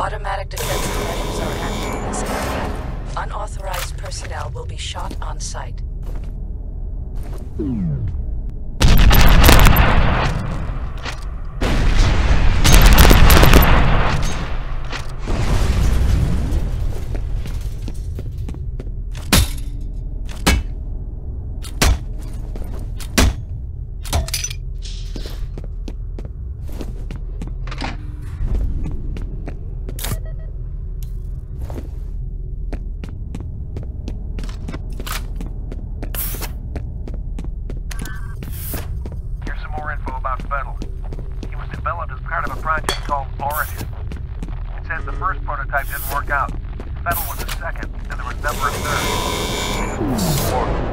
Automatic defensive measures are active in this area. Unauthorized personnel will be shot on sight. Project called Origin. It says the first prototype didn't work out. Fettel was the second, and there was never a third.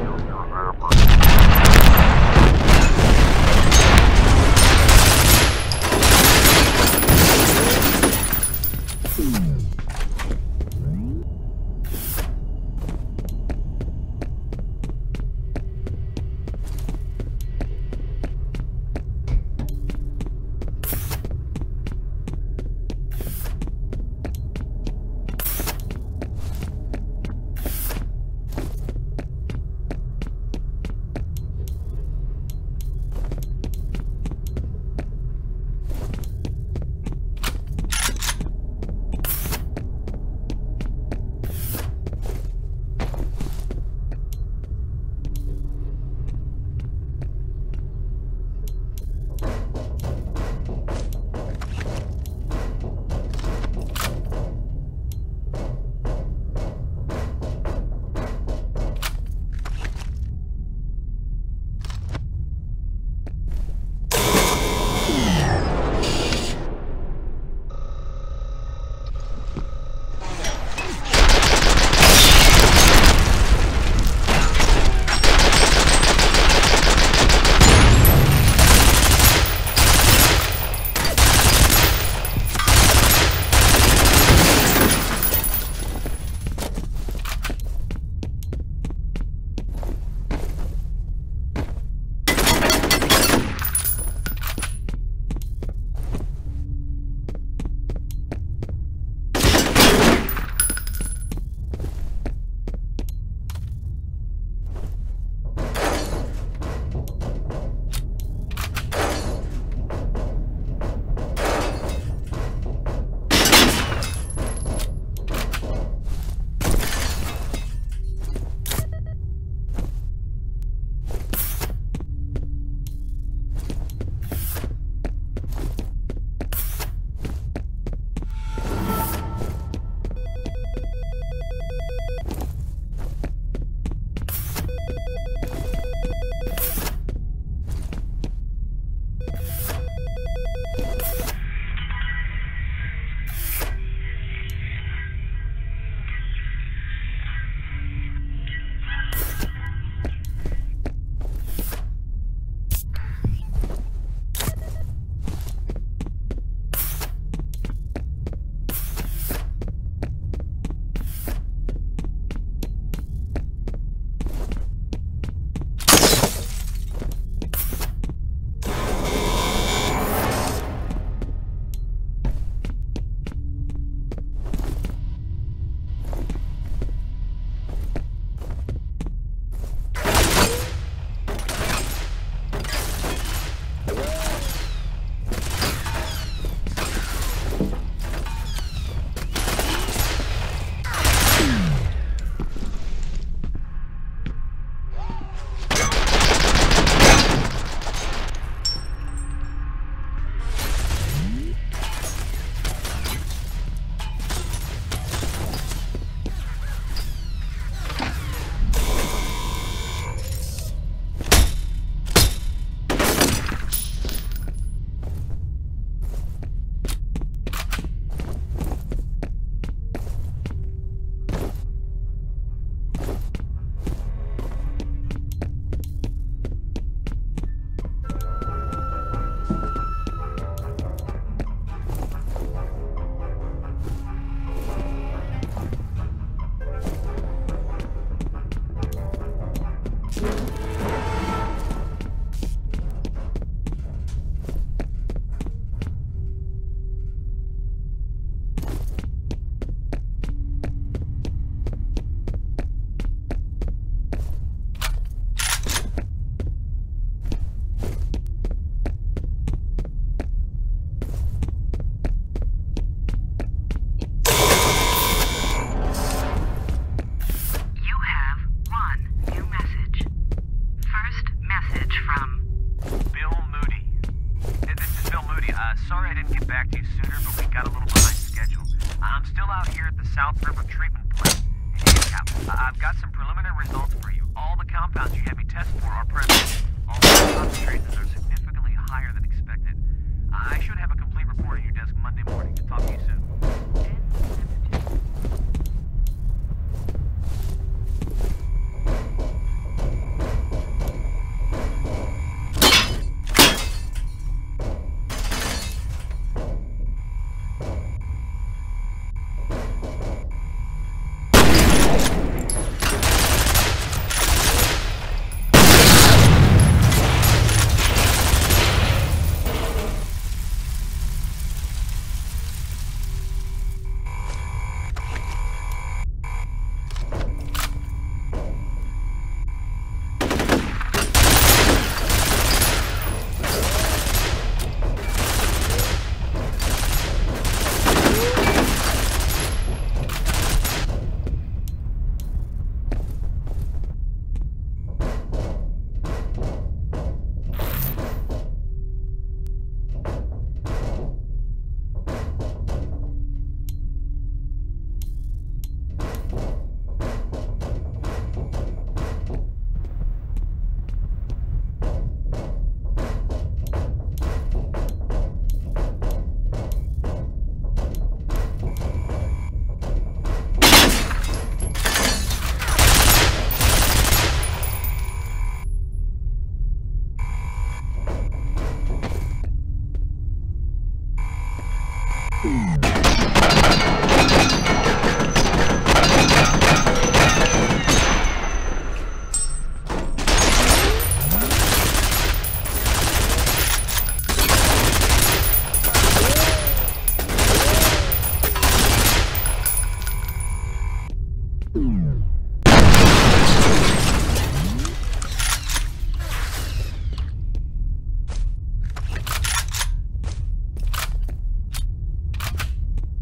Música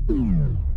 Hum.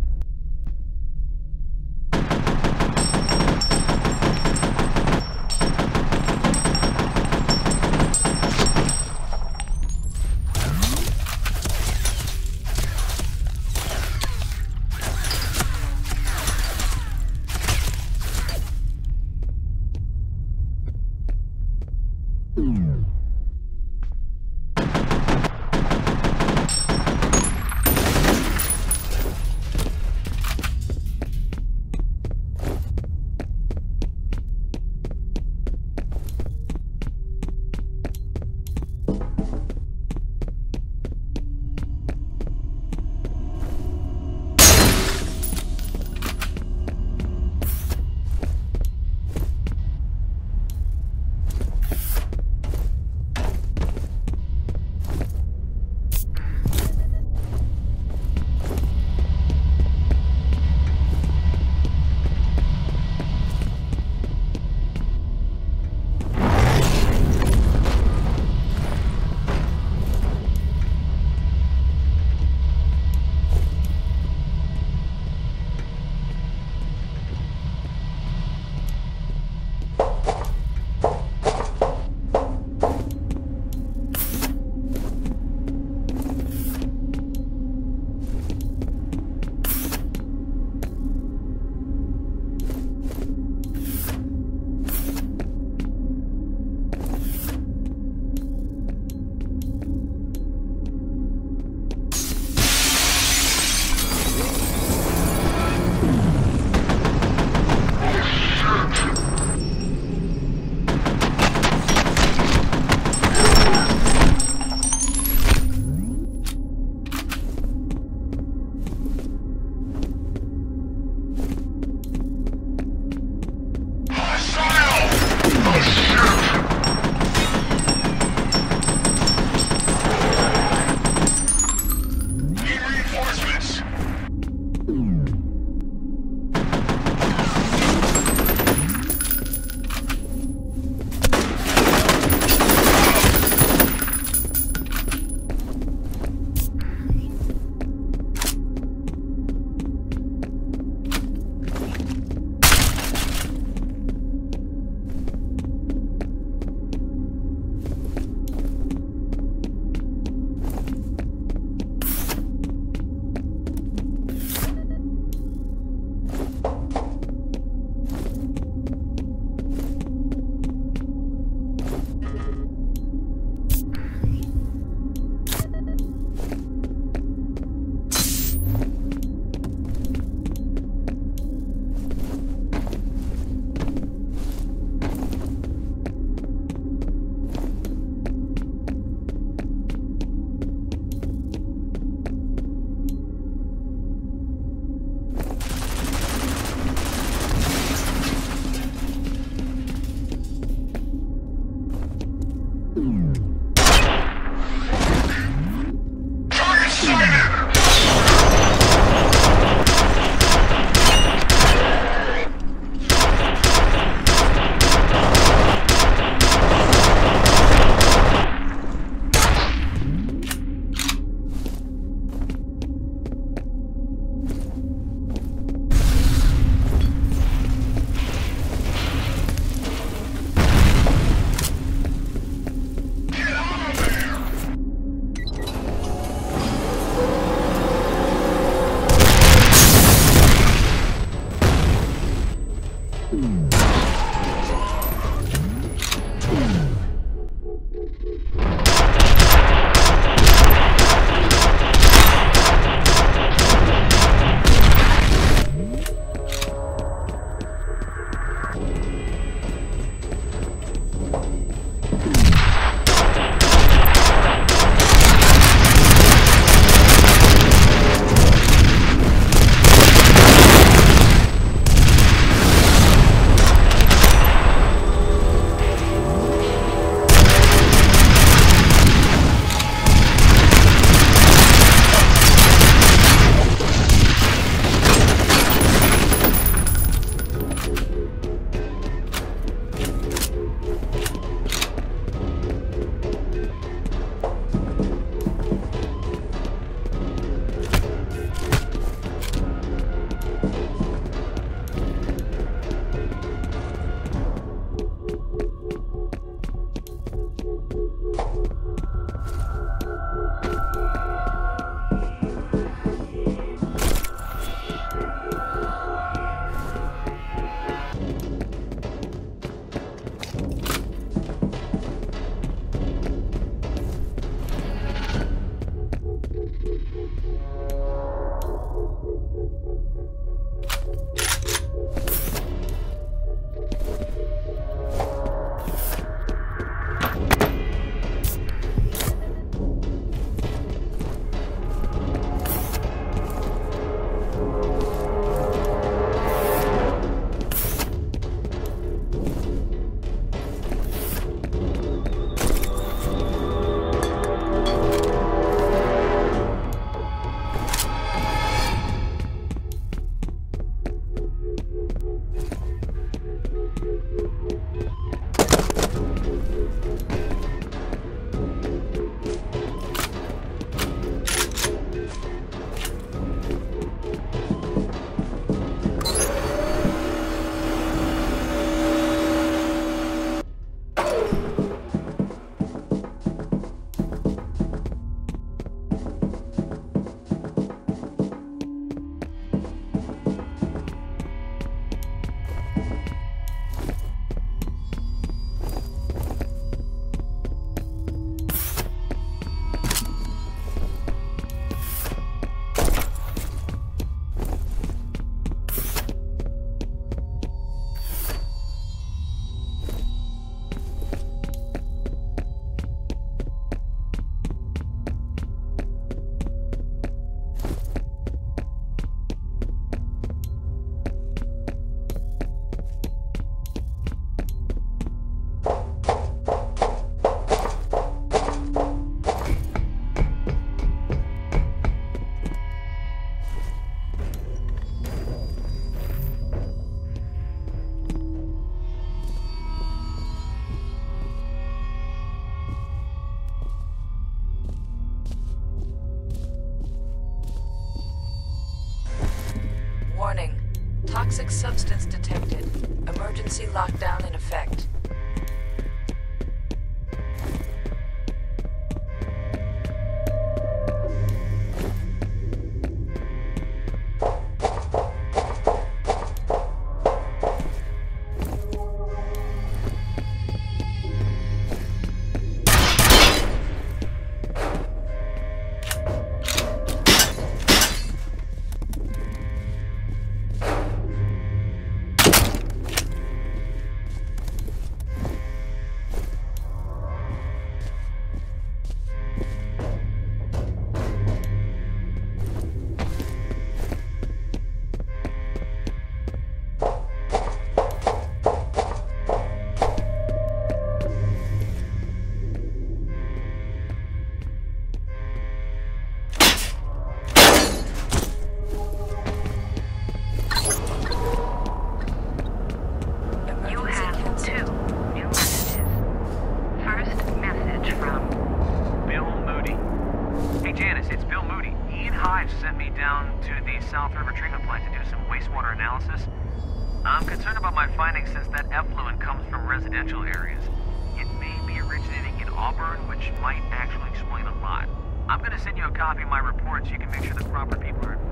copy my reports, so you can make sure the proper people are